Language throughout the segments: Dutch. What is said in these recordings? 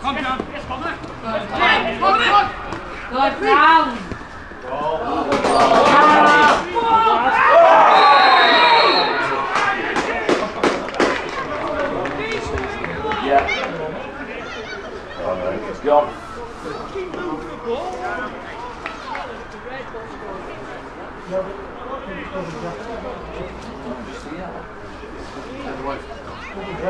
Kom John. Good round.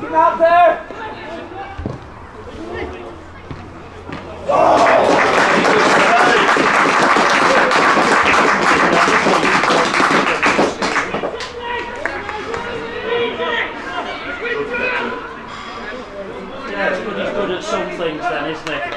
Get out there! some things then, isn't it?